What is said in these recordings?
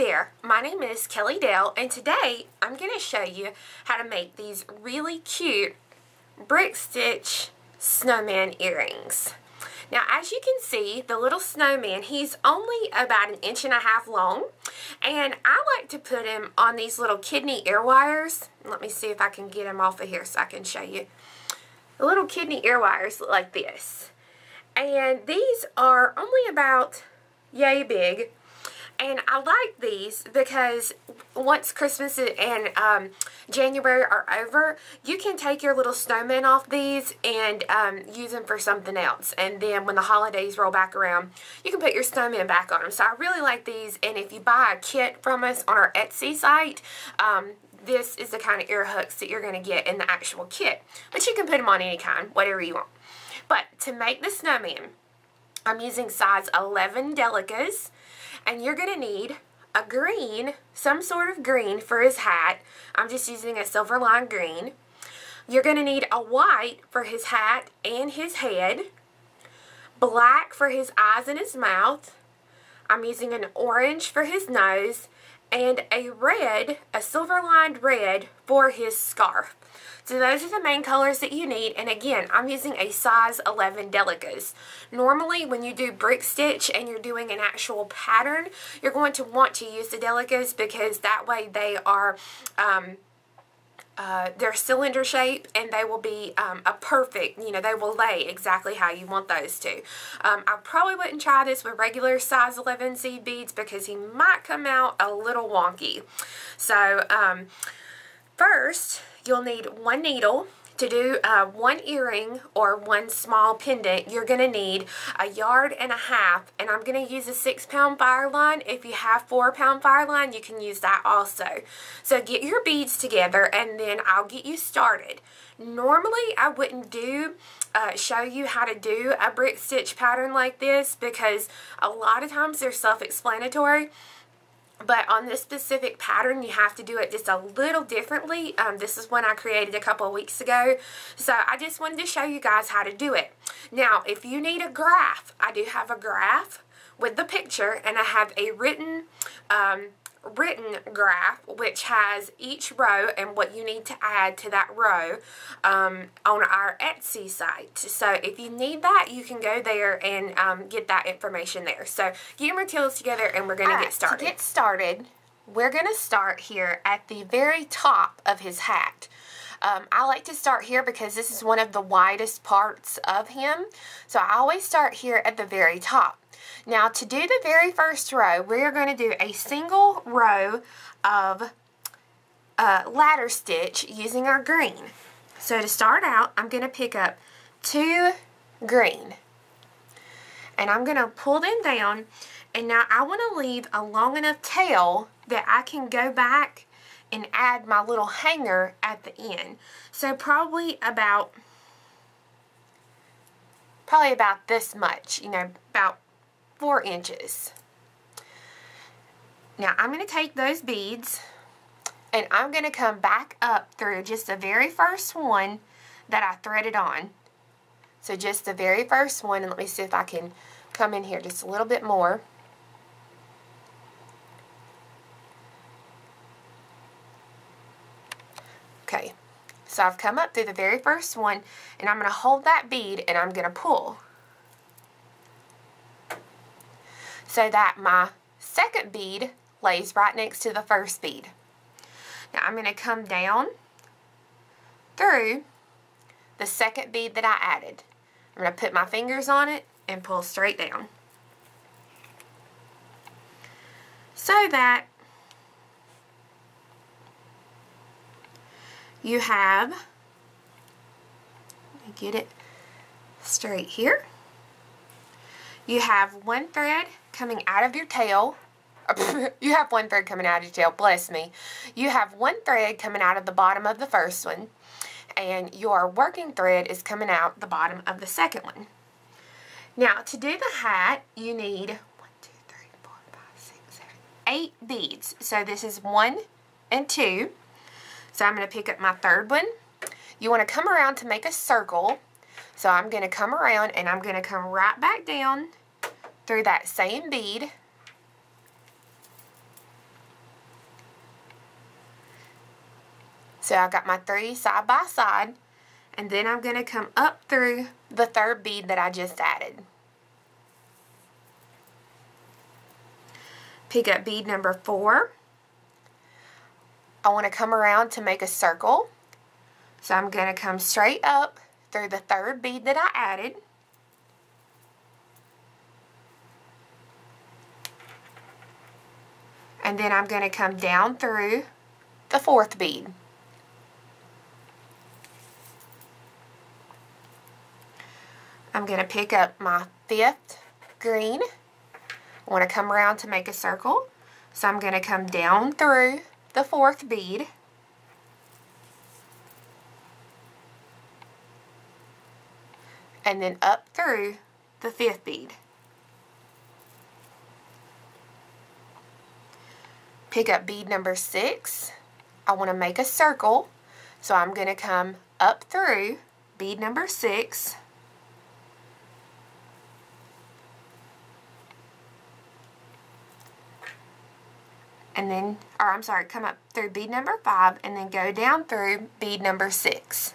there, my name is Kelly Dale and today I'm going to show you how to make these really cute brick stitch snowman earrings. Now as you can see, the little snowman, he's only about an inch and a half long and I like to put him on these little kidney ear wires. Let me see if I can get him off of here so I can show you. The little kidney ear wires look like this. And these are only about yay big and I like these because once Christmas and um, January are over, you can take your little snowman off these and um, use them for something else. And then when the holidays roll back around, you can put your snowman back on them. So I really like these. And if you buy a kit from us on our Etsy site, um, this is the kind of ear hooks that you're going to get in the actual kit. But you can put them on any kind, whatever you want. But to make the snowman, I'm using size 11 Delicas and you're going to need a green, some sort of green for his hat. I'm just using a silver line green. You're going to need a white for his hat and his head, black for his eyes and his mouth. I'm using an orange for his nose, and a red, a silver lined red for his scarf. So those are the main colors that you need. And again, I'm using a size 11 Delicas. Normally, when you do brick stitch and you're doing an actual pattern, you're going to want to use the Delicas because that way they are... Um, uh, they're cylinder shape and they will be um, a perfect, you know, they will lay exactly how you want those to. Um, I probably wouldn't try this with regular size 11 seed beads because he might come out a little wonky. So, um, first, you'll need one needle to do uh, one earring or one small pendant, you're going to need a yard and a half. And I'm going to use a six pound fire line. If you have four pound fire line, you can use that also. So get your beads together and then I'll get you started. Normally, I wouldn't do uh, show you how to do a brick stitch pattern like this because a lot of times they're self-explanatory but on this specific pattern you have to do it just a little differently. Um, this is one I created a couple of weeks ago. So I just wanted to show you guys how to do it. Now if you need a graph I do have a graph with the picture and I have a written um, written graph which has each row and what you need to add to that row um, on our Etsy site. So if you need that, you can go there and um, get that information there. So get your materials together and we're going right, to get started. To get started, we're going to start here at the very top of his hat. Um, I like to start here because this is one of the widest parts of him. So I always start here at the very top. Now to do the very first row, we're going to do a single row of uh, ladder stitch using our green. So to start out, I'm going to pick up two green. And I'm going to pull them down. And now I want to leave a long enough tail that I can go back and add my little hanger at the end. So probably about, probably about this much, you know, about four inches. Now I'm going to take those beads and I'm going to come back up through just the very first one that I threaded on. So just the very first one, and let me see if I can come in here just a little bit more. Okay, so I've come up through the very first one, and I'm going to hold that bead, and I'm going to pull. So that my second bead lays right next to the first bead. Now I'm going to come down through the second bead that I added. I'm going to put my fingers on it and pull straight down. So that you have, let me get it straight here, you have one thread coming out of your tail you have one thread coming out of your tail, bless me. You have one thread coming out of the bottom of the first one, and your working thread is coming out the bottom of the second one. Now, to do the hat, you need one, two, three, four, five, six, seven, eight beads. So this is one and two. So I'm going to pick up my third one. You want to come around to make a circle. So I'm going to come around and I'm going to come right back down through that same bead. So I got my three side by side and then I'm going to come up through the third bead that I just added. Pick up bead number four I want to come around to make a circle. So I'm going to come straight up through the third bead that I added. And then I'm going to come down through the fourth bead. I'm going to pick up my fifth green. I want to come around to make a circle. So I'm going to come down through the fourth bead. And then up through the fifth bead. Pick up bead number six. I want to make a circle. So I'm going to come up through bead number six and then, or I'm sorry, come up through bead number five and then go down through bead number six.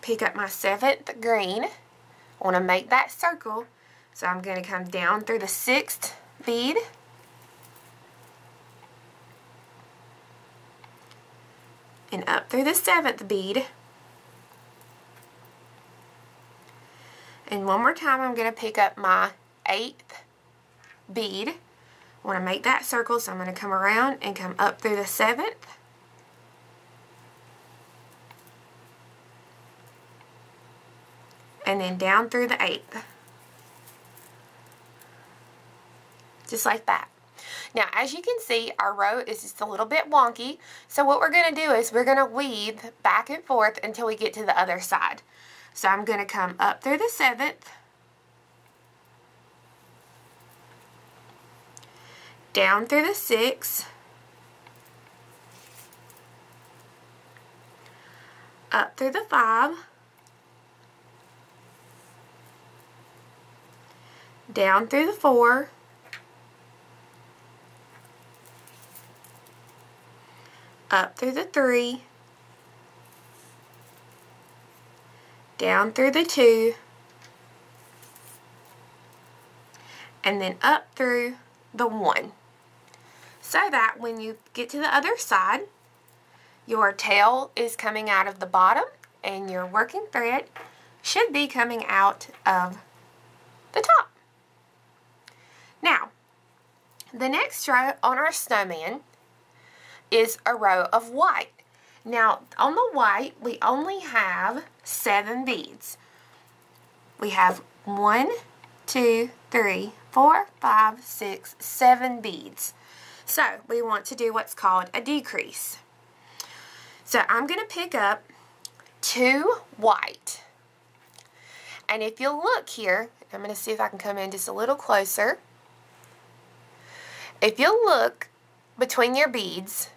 Pick up my seventh green. I want to make that circle, so I'm going to come down through the sixth bead. And up through the seventh bead. And one more time, I'm going to pick up my eighth bead. I want to make that circle, so I'm going to come around and come up through the seventh. And then down through the eighth. Just like that. Now, as you can see, our row is just a little bit wonky. So what we're going to do is we're going to weave back and forth until we get to the other side. So I'm going to come up through the seventh, down through the sixth, up through the five, down through the four, up through the three, down through the two, and then up through the one. So that when you get to the other side, your tail is coming out of the bottom and your working thread should be coming out of the top. Now, the next row on our snowman is a row of white. Now, on the white, we only have seven beads. We have one, two, three, four, five, six, seven beads. So, we want to do what's called a decrease. So, I'm going to pick up two white. And if you look here, I'm going to see if I can come in just a little closer. If you look between your beads,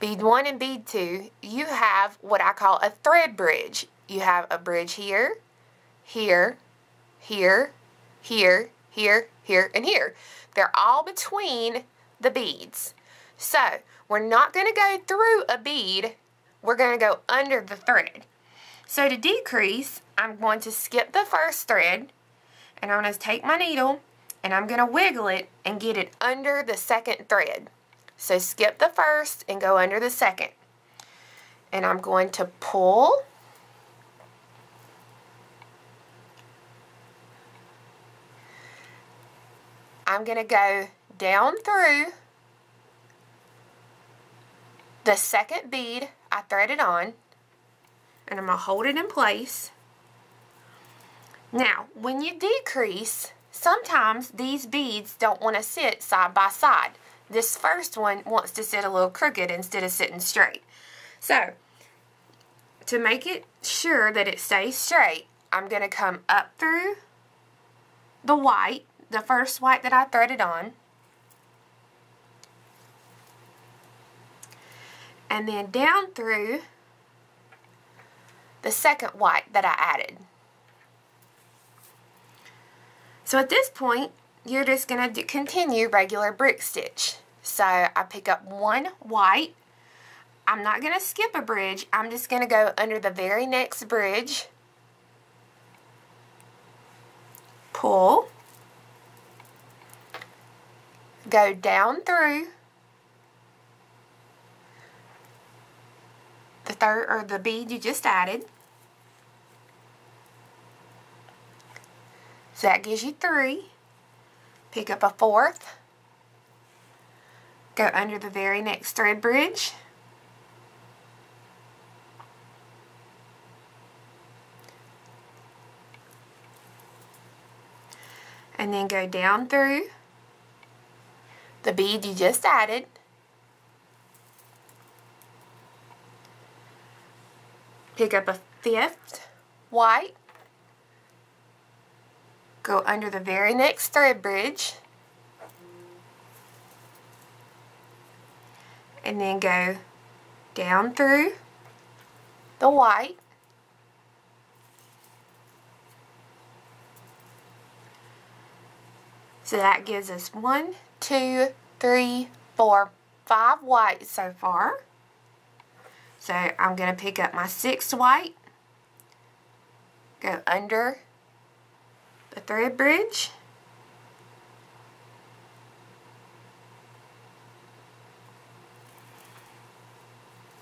bead 1 and bead 2, you have what I call a thread bridge. You have a bridge here, here, here, here, here, here, and here. They're all between the beads. So, we're not going to go through a bead, we're going to go under the thread. So to decrease, I'm going to skip the first thread, and I'm going to take my needle, and I'm going to wiggle it and get it under the second thread. So skip the first and go under the second. And I'm going to pull. I'm going to go down through the second bead I threaded on and I'm going to hold it in place. Now, when you decrease, sometimes these beads don't want to sit side by side. This first one wants to sit a little crooked instead of sitting straight. So, to make it sure that it stays straight, I'm going to come up through the white, the first white that I threaded on, and then down through the second white that I added. So at this point, you're just going to continue regular brick stitch. So I pick up one white. I'm not going to skip a bridge. I'm just going to go under the very next bridge. Pull. Go down through. The third or the bead you just added. So that gives you three. Pick up a fourth. Go under the very next thread bridge. And then go down through the bead you just added. Pick up a fifth white go under the very next thread bridge. And then go down through the white. So that gives us one two three four five whites so far. So I'm going to pick up my sixth white. Go under thread bridge.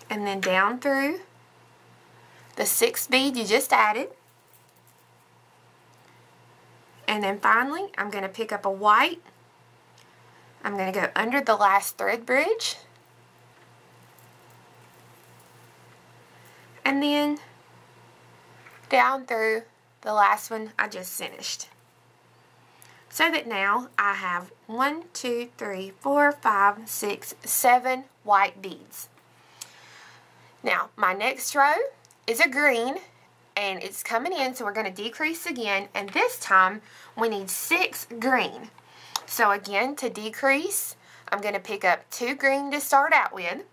And then down through the sixth bead you just added. And then finally, I'm going to pick up a white. I'm going to go under the last thread bridge. And then down through the last one I just finished. So that now I have one, two, three, four, five, six, seven white beads. Now my next row is a green and it's coming in so we're going to decrease again and this time we need six green. So again to decrease I'm going to pick up two green to start out with.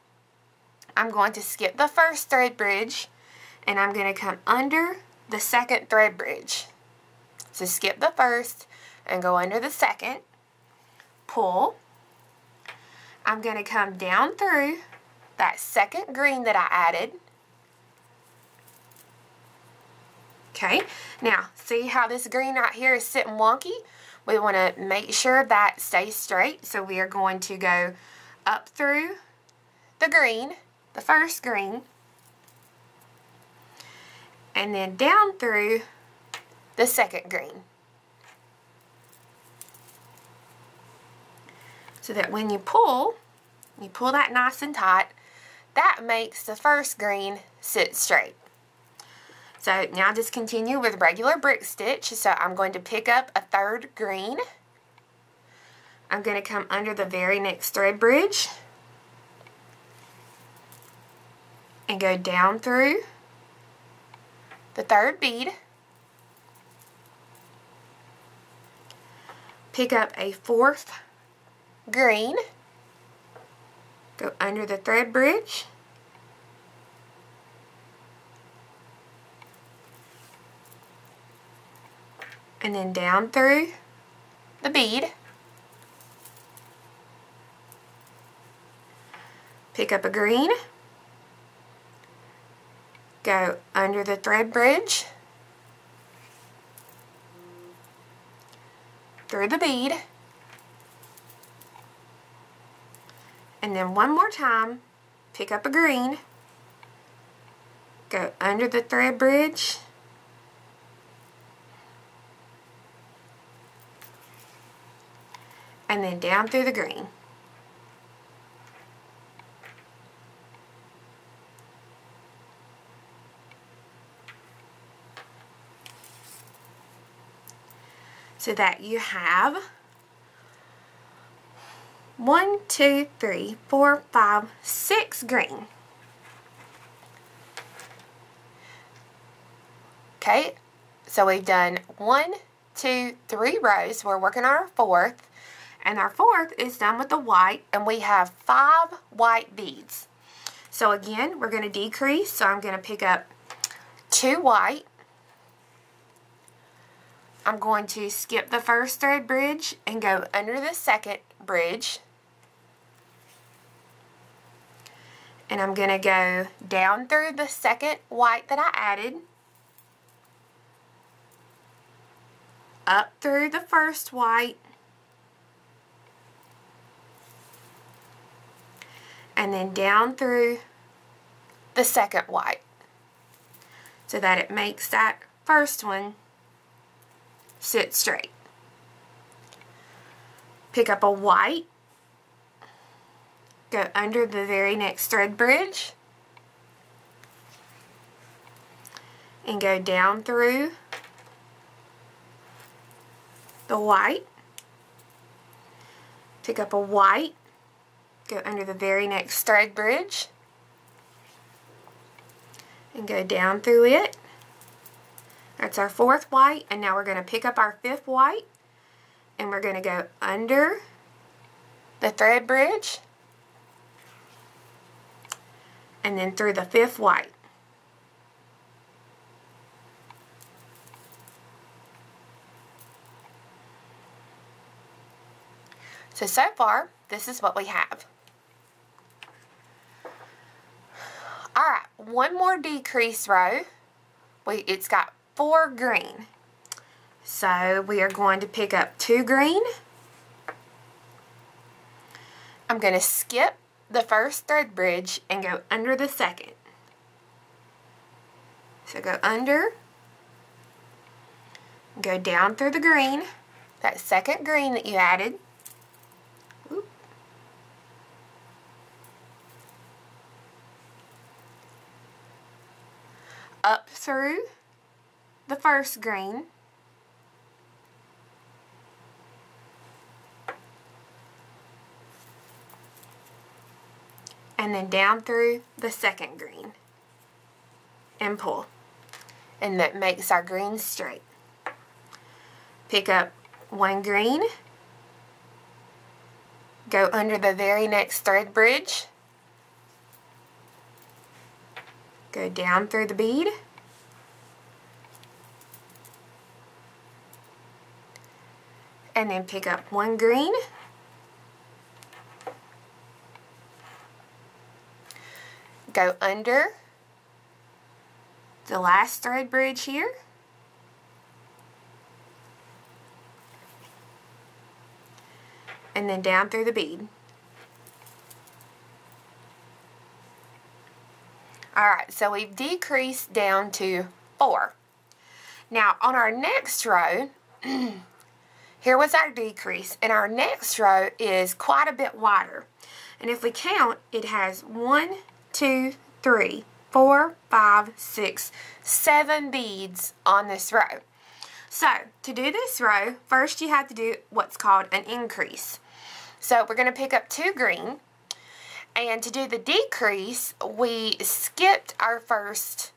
I'm going to skip the first thread bridge and I'm going to come under the second thread bridge. So skip the first and go under the second, pull. I'm going to come down through that second green that I added. Okay, now see how this green right here is sitting wonky? We want to make sure that stays straight. So we are going to go up through the green, the first green, and then down through the second green. So that when you pull, you pull that nice and tight, that makes the first green sit straight. So now just continue with regular brick stitch. So I'm going to pick up a third green. I'm going to come under the very next thread bridge and go down through the third bead, pick up a fourth green, go under the thread bridge, and then down through the bead, pick up a green, go under the thread bridge, through the bead, and then one more time, pick up a green, go under the thread bridge, and then down through the green. So that you have one, two, three, four, five, six green. Okay, so we've done one, two, three rows. We're working on our fourth. And our fourth is done with the white. And we have five white beads. So again, we're going to decrease. So I'm going to pick up two white I'm going to skip the first thread bridge and go under the second bridge. And I'm going to go down through the second white that I added. Up through the first white. And then down through the second white. So that it makes that first one sit straight. Pick up a white, go under the very next thread bridge, and go down through the white, pick up a white, go under the very next thread bridge, and go down through it, that's our fourth white, and now we're going to pick up our fifth white, and we're going to go under the thread bridge, and then through the fifth white. So, so far, this is what we have. Alright, one more decrease row. We, it's got four green. So we are going to pick up two green. I'm going to skip the first thread bridge and go under the second. So go under, go down through the green, that second green that you added. Up through the first green. And then down through the second green. And pull. And that makes our green straight. Pick up one green. Go under the very next thread bridge. Go down through the bead. And then pick up one green. Go under the last thread bridge here. And then down through the bead. Alright so we've decreased down to four. Now on our next row Here was our decrease, and our next row is quite a bit wider. And if we count, it has one, two, three, four, five, six, seven beads on this row. So, to do this row, first you have to do what's called an increase. So, we're going to pick up two green, and to do the decrease, we skipped our first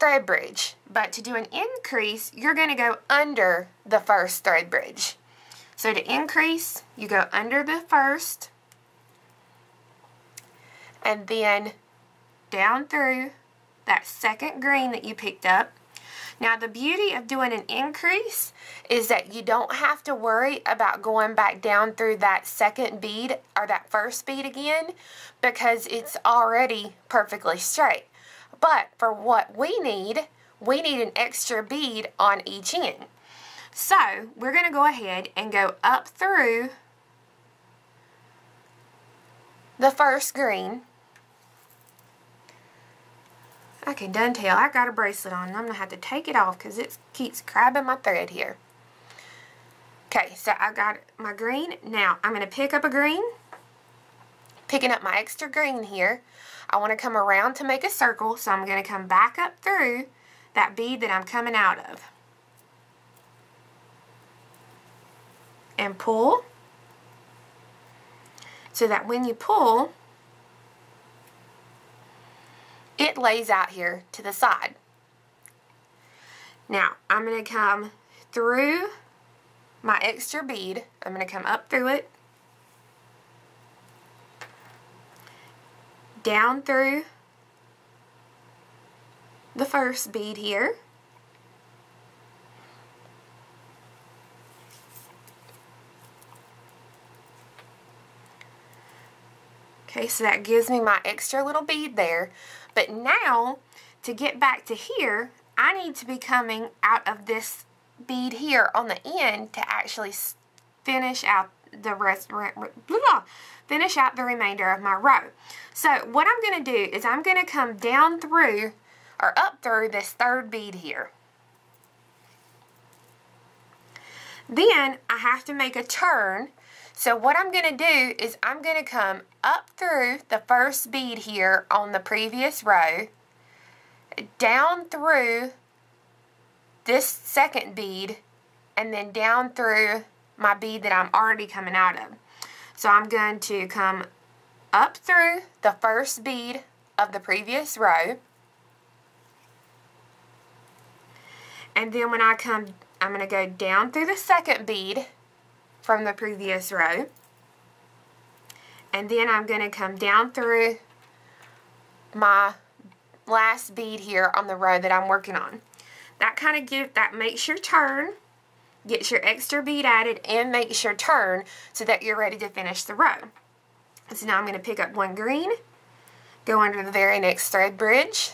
thread bridge. But to do an increase, you're going to go under the first thread bridge. So to increase, you go under the first and then down through that second green that you picked up. Now the beauty of doing an increase is that you don't have to worry about going back down through that second bead or that first bead again because it's already perfectly straight. But for what we need, we need an extra bead on each end. So we're going to go ahead and go up through the first green. I can done tell I got a bracelet on. I'm going to have to take it off because it keeps grabbing my thread here. Okay, so I got my green. Now I'm going to pick up a green. Picking up my extra green here. I want to come around to make a circle, so I'm going to come back up through that bead that I'm coming out of. And pull so that when you pull, it lays out here to the side. Now, I'm going to come through my extra bead. I'm going to come up through it down through the first bead here. Okay, so that gives me my extra little bead there. But now, to get back to here, I need to be coming out of this bead here on the end to actually finish out the rest, blah, finish out the remainder of my row. So what I'm going to do is I'm going to come down through or up through this third bead here. Then I have to make a turn. So what I'm going to do is I'm going to come up through the first bead here on the previous row, down through this second bead, and then down through my bead that I'm already coming out of. So I'm going to come up through the first bead of the previous row. And then when I come, I'm going to go down through the second bead from the previous row. And then I'm going to come down through my last bead here on the row that I'm working on. That kind of gives, that makes your turn Get your extra bead added and make your turn so that you're ready to finish the row. So now I'm going to pick up one green, go under the very next thread bridge,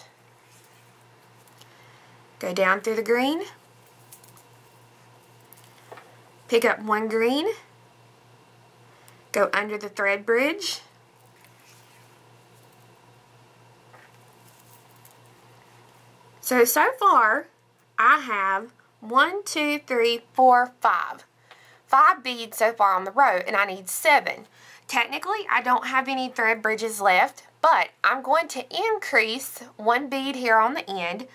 go down through the green, pick up one green, go under the thread bridge, So, so far, I have one, two, three, four, five. Five beads so far on the row, and I need seven. Technically, I don't have any thread bridges left, but I'm going to increase one bead here on the end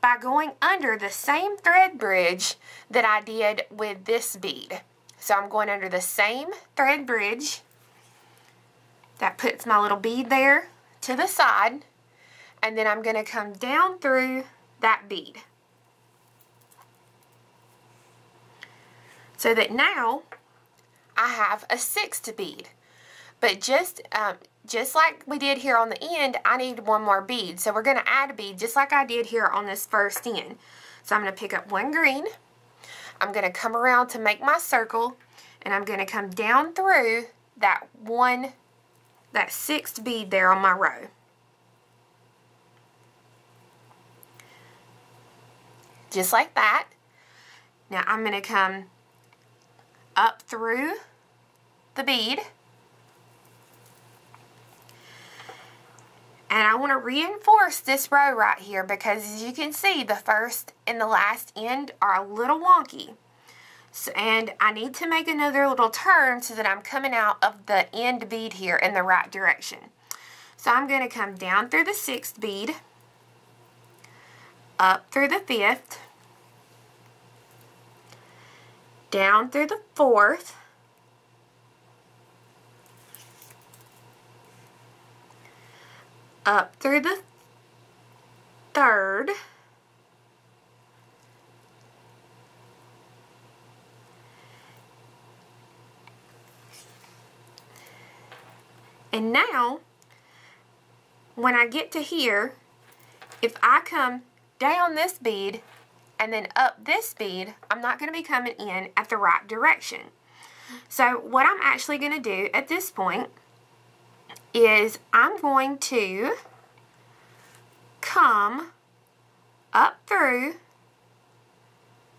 by going under the same thread bridge that I did with this bead. So I'm going under the same thread bridge. That puts my little bead there to the side. And then I'm going to come down through that bead. So that now I have a sixth bead. But just um, just like we did here on the end, I need one more bead. So we're going to add a bead just like I did here on this first end. So I'm going to pick up one green. I'm going to come around to make my circle. And I'm going to come down through that one, that sixth bead there on my row. Just like that. Now I'm going to come up through the bead. And I want to reinforce this row right here because as you can see, the first and the last end are a little wonky. So, and I need to make another little turn so that I'm coming out of the end bead here in the right direction. So I'm going to come down through the sixth bead, up through the fifth, down through the fourth, up through the third, and now when I get to here, if I come down this bead and then up this bead, I'm not going to be coming in at the right direction. So what I'm actually going to do at this point is I'm going to come up through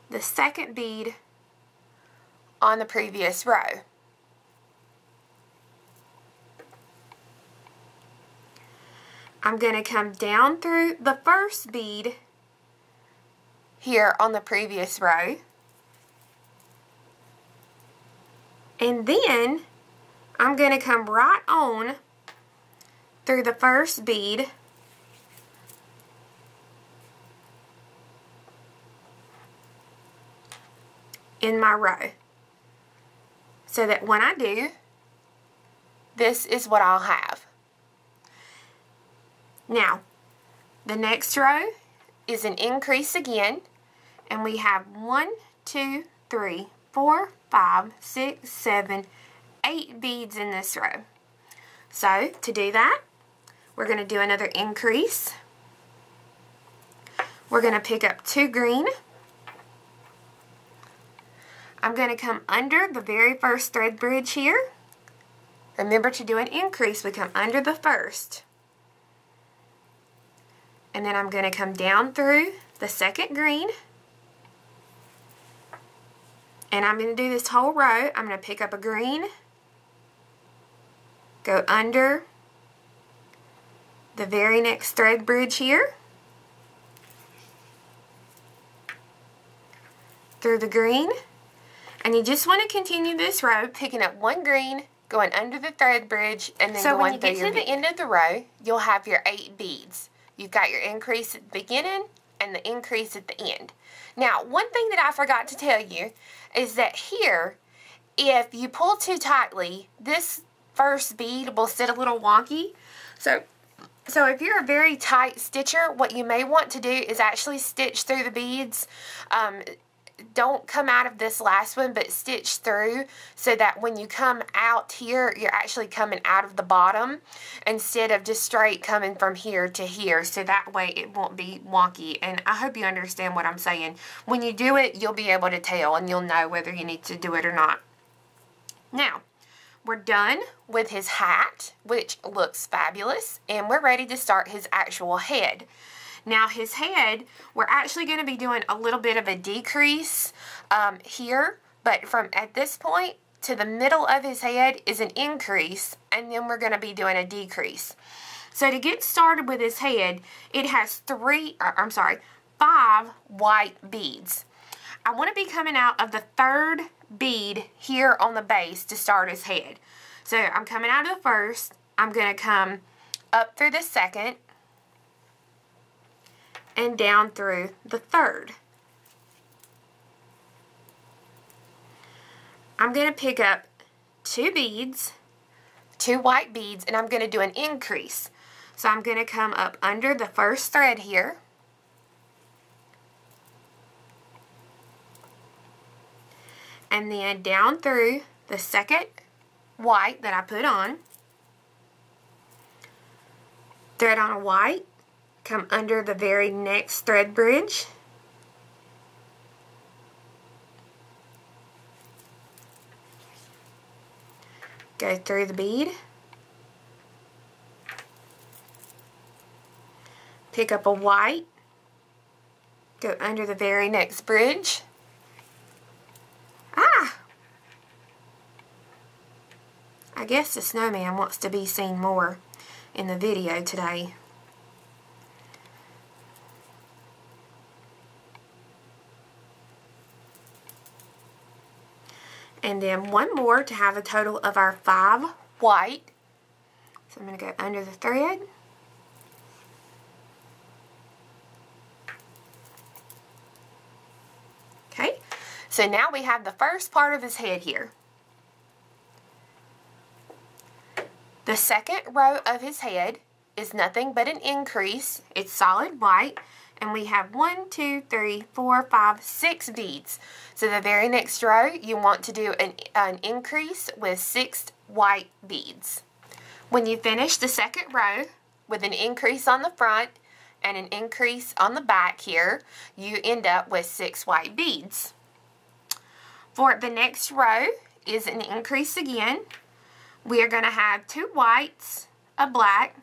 the second bead on the previous row. I'm going to come down through the first bead here on the previous row. And then I'm going to come right on through the first bead in my row. So that when I do, this is what I'll have. Now, the next row is an increase again. And we have one, two, three, four, five, six, seven, eight beads in this row. So to do that, we're going to do another increase. We're going to pick up two green. I'm going to come under the very first thread bridge here. remember to do an increase. We come under the first. And then I'm going to come down through the second green. And I'm going to do this whole row. I'm going to pick up a green, go under the very next thread bridge here, through the green, and you just want to continue this row, picking up one green, going under the thread bridge, and then so when you get to the end of the row, you'll have your eight beads. You've got your increase at the beginning and the increase at the end. Now, one thing that I forgot to tell you is that here, if you pull too tightly, this first bead will sit a little wonky. So, so if you're a very tight stitcher, what you may want to do is actually stitch through the beads. Um, don't come out of this last one but stitch through so that when you come out here you're actually coming out of the bottom instead of just straight coming from here to here. So that way it won't be wonky. And I hope you understand what I'm saying. When you do it you'll be able to tell and you'll know whether you need to do it or not. Now we're done with his hat which looks fabulous and we're ready to start his actual head now his head, we're actually going to be doing a little bit of a decrease um, here, but from at this point to the middle of his head is an increase, and then we're going to be doing a decrease. So to get started with his head, it has three, I'm sorry, five white beads. I want to be coming out of the third bead here on the base to start his head. So I'm coming out of the first, I'm going to come up through the second, and down through the third. I'm going to pick up two beads, two white beads, and I'm going to do an increase. So I'm going to come up under the first thread here. And then down through the second white that I put on. Thread on a white, come under the very next thread bridge. Go through the bead. Pick up a white. Go under the very next bridge. Ah! I guess the snowman wants to be seen more in the video today. And then one more to have a total of our five white. So I'm going to go under the thread. Okay, so now we have the first part of his head here. The second row of his head is nothing but an increase. It's solid white and we have one, two, three, four, five, six beads. So the very next row, you want to do an, an increase with six white beads. When you finish the second row with an increase on the front and an increase on the back here, you end up with six white beads. For the next row is an increase again. We are going to have two whites, a black,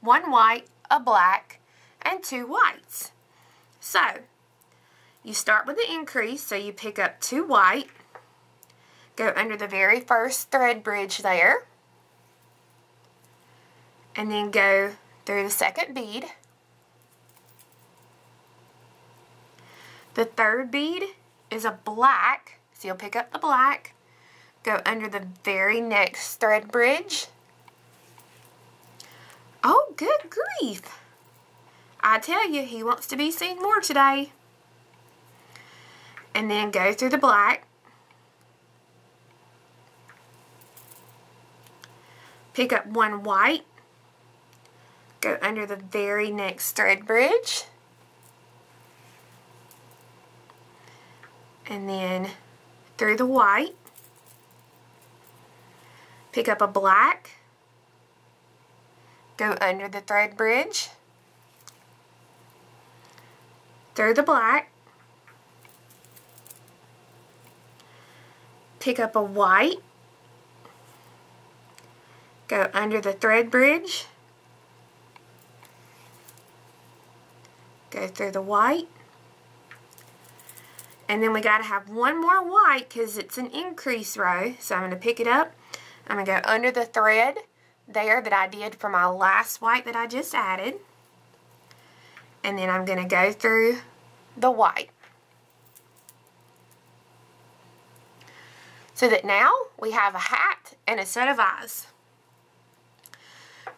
one white, a black, and two whites. So, you start with the increase, so you pick up two white, go under the very first thread bridge there, and then go through the second bead. The third bead is a black, so you'll pick up the black, go under the very next thread bridge. Oh, good grief! I tell you, he wants to be seen more today. And then go through the black. Pick up one white. Go under the very next thread bridge. And then through the white. Pick up a black. Go under the thread bridge through the black, pick up a white, go under the thread bridge, go through the white, and then we got to have one more white because it's an increase row. So I'm going to pick it up. I'm going to go under the thread there that I did for my last white that I just added. And then I'm going to go through the white. So that now we have a hat and a set of eyes.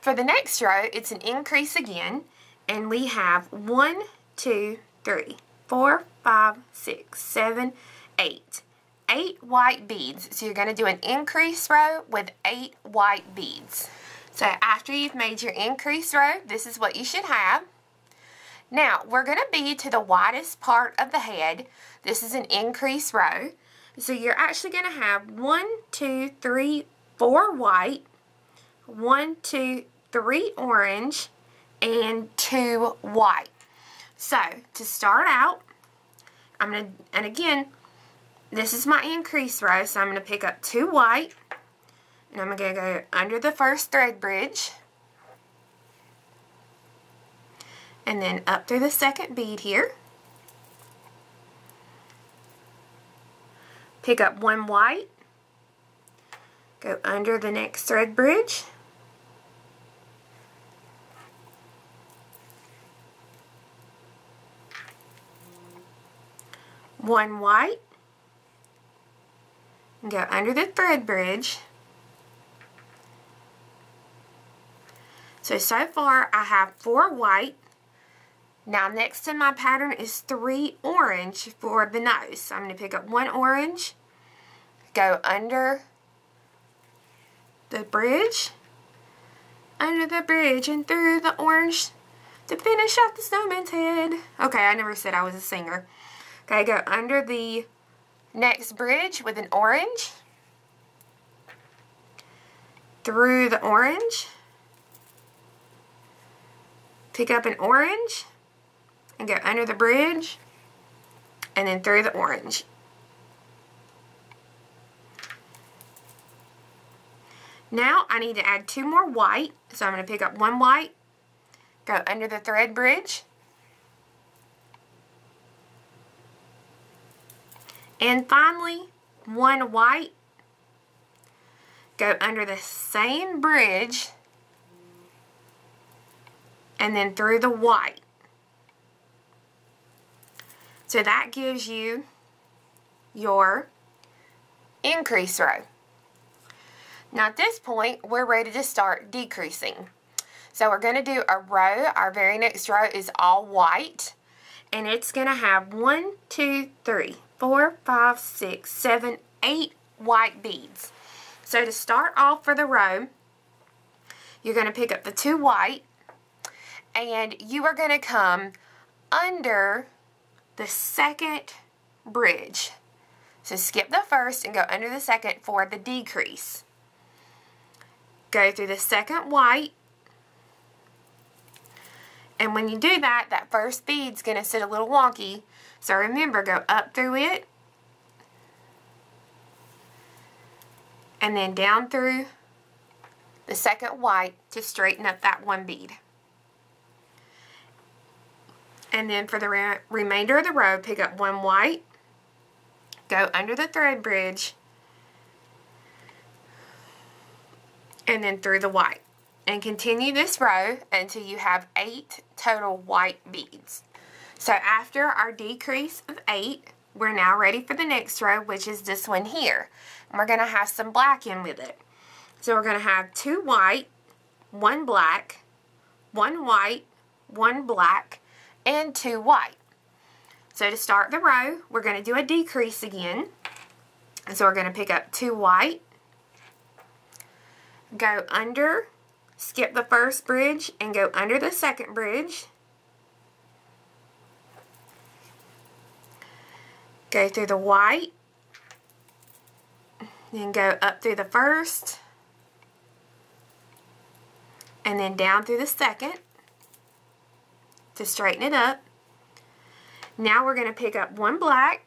For the next row, it's an increase again. And we have one, two, three, four, five, six, seven, eight. Eight white beads. So you're going to do an increase row with eight white beads. So after you've made your increase row, this is what you should have. Now, we're going to be to the widest part of the head. This is an increase row. So you're actually going to have one, two, three, four white, one, two, three orange, and two white. So, to start out, I'm going to, and again, this is my increase row, so I'm going to pick up two white, and I'm going to go under the first thread bridge, and then up through the second bead here. Pick up one white, go under the next thread bridge, one white, go under the thread bridge. So, so far I have four white. Now next in my pattern is three orange for the nose. So I'm going to pick up one orange, go under the bridge, under the bridge and through the orange to finish off the snowman's head. Okay, I never said I was a singer. Okay, go under the next bridge with an orange, through the orange, pick up an orange, and go under the bridge, and then through the orange. Now I need to add two more white, so I'm going to pick up one white, go under the thread bridge, And finally, one white, go under the same bridge, and then through the white. So that gives you your increase row. Now at this point, we're ready to start decreasing. So we're going to do a row. Our very next row is all white. And it's going to have one, two, three, four, five, six, seven, eight white beads. So to start off for the row, you're going to pick up the two white and you are going to come under the second bridge. So skip the first and go under the second for the decrease. Go through the second white and when you do that, that first bead's going to sit a little wonky. So remember, go up through it. And then down through the second white to straighten up that one bead. And then for the re remainder of the row, pick up one white, go under the thread bridge, and then through the white and continue this row until you have eight total white beads. So after our decrease of eight, we're now ready for the next row, which is this one here. And we're going to have some black in with it. So we're going to have two white, one black, one white, one black, and two white. So to start the row, we're going to do a decrease again. And so we're going to pick up two white, go under skip the first bridge and go under the second bridge. Go through the white, then go up through the first, and then down through the second to straighten it up. Now we're going to pick up one black,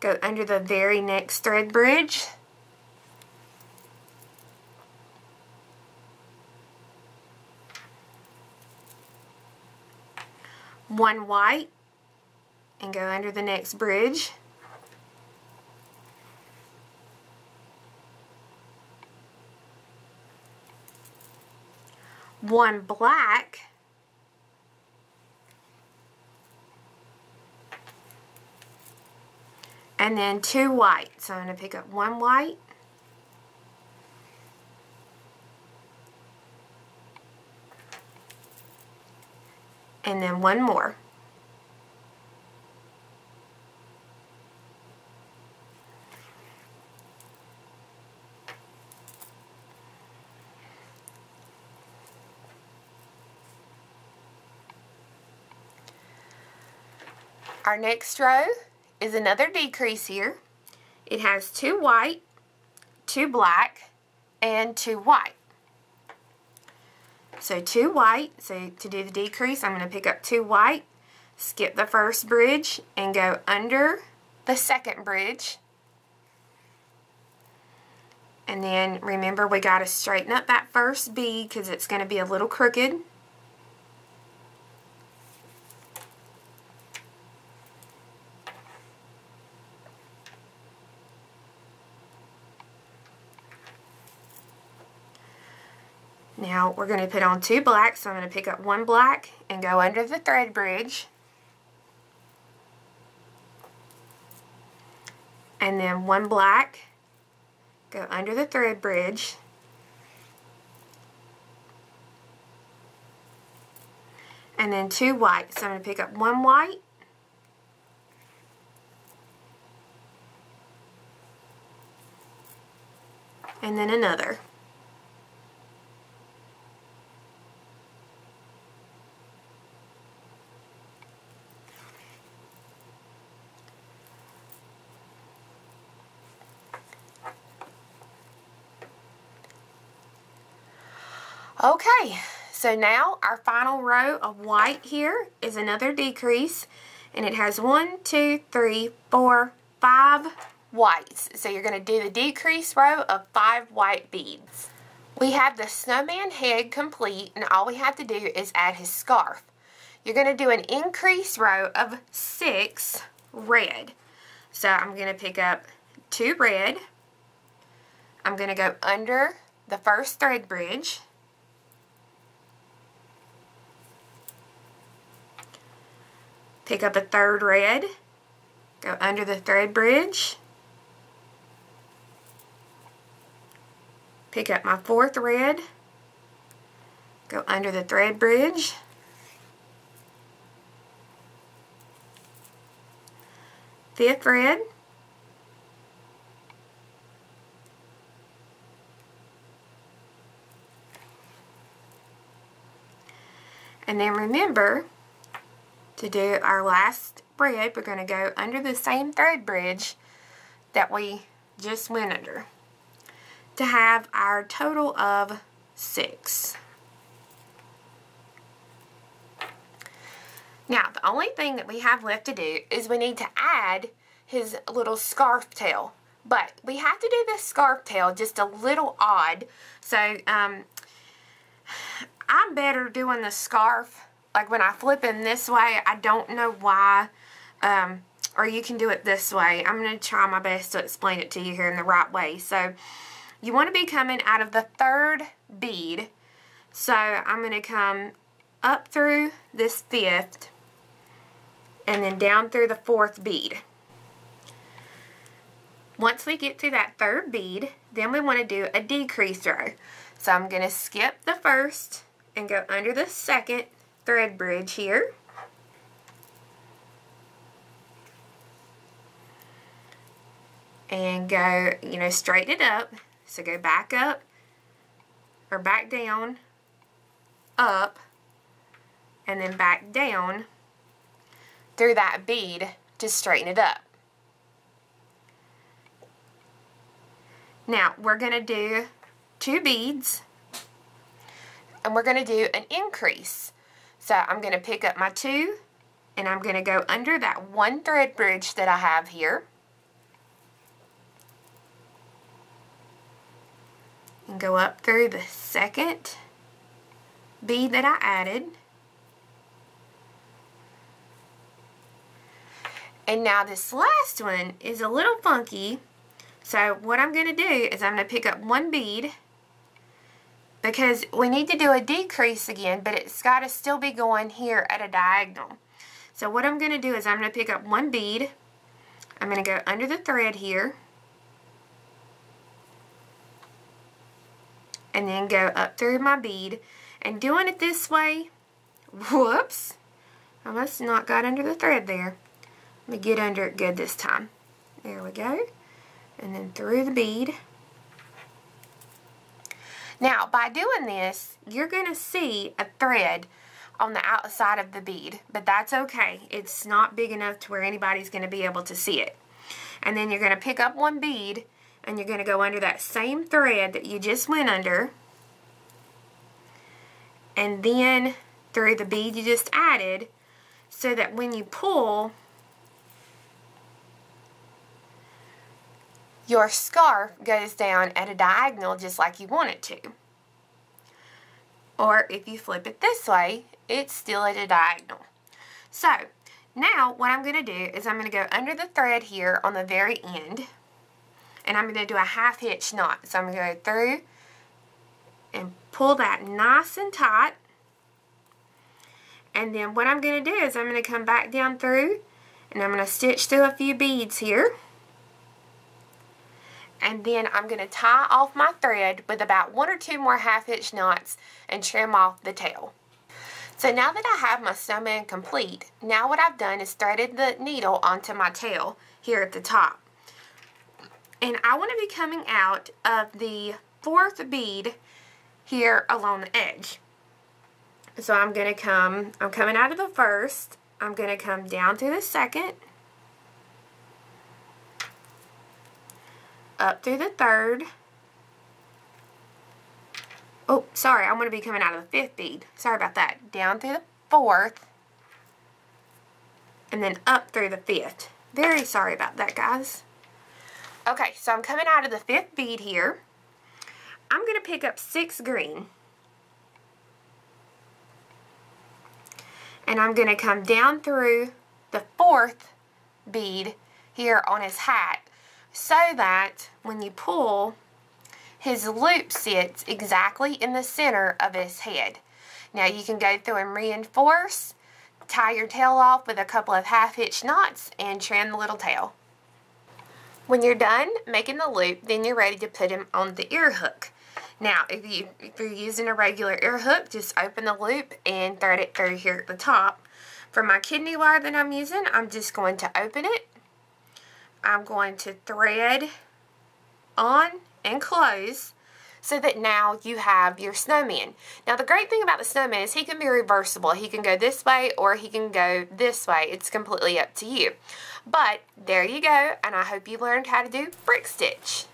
go under the very next thread bridge, one white, and go under the next bridge. One black, and then two white. So I'm going to pick up one white and then one more. Our next row is another decrease here. It has two white, two black, and two white. So two white, so to do the decrease, I'm going to pick up two white, skip the first bridge, and go under the second bridge. And then remember we got to straighten up that first bead because it's going to be a little crooked. Now we're going to put on two blacks, so I'm going to pick up one black and go under the thread bridge. And then one black, go under the thread bridge. And then two whites. so I'm going to pick up one white and then another. Okay, so now our final row of white here is another decrease and it has one, two, three, four, five whites. So you're going to do the decrease row of five white beads. We have the snowman head complete and all we have to do is add his scarf. You're going to do an increase row of six red. So I'm going to pick up two red. I'm going to go under the first thread bridge. Pick up a third red, go under the thread bridge, pick up my fourth red, go under the thread bridge, fifth red, and then remember to do our last thread, we're going to go under the same thread bridge that we just went under to have our total of six. Now, the only thing that we have left to do is we need to add his little scarf tail. But we have to do this scarf tail just a little odd. So, um, I'm better doing the scarf like when I flip him this way, I don't know why, um, or you can do it this way. I'm going to try my best to explain it to you here in the right way. So you want to be coming out of the third bead. So I'm going to come up through this fifth and then down through the fourth bead. Once we get to that third bead, then we want to do a decrease row. So I'm going to skip the first and go under the second thread bridge here. And go, you know, straighten it up. So go back up or back down, up, and then back down through that bead to straighten it up. Now, we're going to do two beads, and we're going to do an increase. So I'm going to pick up my two and I'm going to go under that one thread bridge that I have here. And go up through the second bead that I added. And now this last one is a little funky. So what I'm going to do is I'm going to pick up one bead because we need to do a decrease again, but it's got to still be going here at a diagonal. So what I'm going to do is I'm going to pick up one bead. I'm going to go under the thread here. And then go up through my bead. And doing it this way, whoops, I must not got under the thread there. Let me get under it good this time. There we go. And then through the bead. Now, by doing this, you're going to see a thread on the outside of the bead, but that's okay. It's not big enough to where anybody's going to be able to see it. And then you're going to pick up one bead and you're going to go under that same thread that you just went under and then through the bead you just added so that when you pull your scarf goes down at a diagonal just like you want it to. Or if you flip it this way, it's still at a diagonal. So, now what I'm going to do is I'm going to go under the thread here on the very end. And I'm going to do a half hitch knot. So I'm going to go through and pull that nice and tight. And then what I'm going to do is I'm going to come back down through and I'm going to stitch through a few beads here. And then I'm going to tie off my thread with about one or two more half hitch knots and trim off the tail. So now that I have my snowman complete, now what I've done is threaded the needle onto my tail here at the top. And I want to be coming out of the fourth bead here along the edge. So I'm going to come, I'm coming out of the first, I'm going to come down through the second, up through the third, oh, sorry, I'm going to be coming out of the fifth bead, sorry about that, down through the fourth, and then up through the fifth. Very sorry about that, guys. Okay, so I'm coming out of the fifth bead here. I'm going to pick up six green. and I'm going to come down through the fourth bead here on his hat so that when you pull his loop sits exactly in the center of his head. Now you can go through and reinforce, tie your tail off with a couple of half hitch knots and trim the little tail. When you're done making the loop, then you're ready to put him on the ear hook. Now, if, you, if you're using a regular ear hook, just open the loop and thread it through here at the top. For my kidney wire that I'm using, I'm just going to open it. I'm going to thread on and close so that now you have your snowman. Now the great thing about the snowman is he can be reversible. He can go this way or he can go this way. It's completely up to you. But there you go and I hope you learned how to do brick stitch.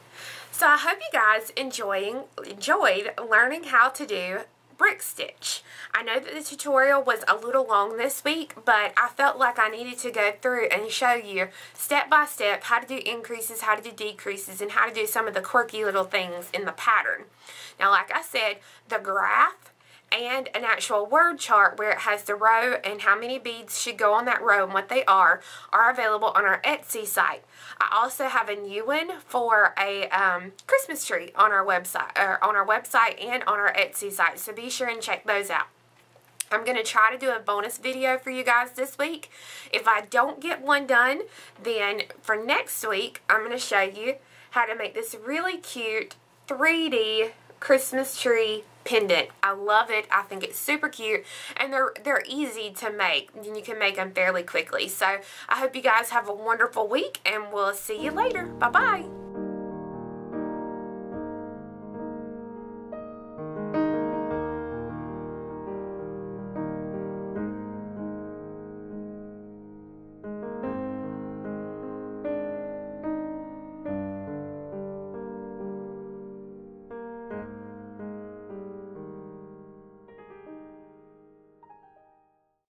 So I hope you guys enjoying enjoyed learning how to do brick stitch. I know that the tutorial was a little long this week, but I felt like I needed to go through and show you step by step how to do increases, how to do decreases, and how to do some of the quirky little things in the pattern. Now, like I said, the graph and an actual word chart where it has the row and how many beads should go on that row and what they are are available on our Etsy site. I also have a new one for a um, Christmas tree on our website or on our website and on our Etsy site. So be sure and check those out. I'm going to try to do a bonus video for you guys this week. If I don't get one done, then for next week, I'm going to show you how to make this really cute 3D Christmas tree pendant. I love it. I think it's super cute and they're they're easy to make and you can make them fairly quickly. So I hope you guys have a wonderful week and we'll see you later. Bye-bye.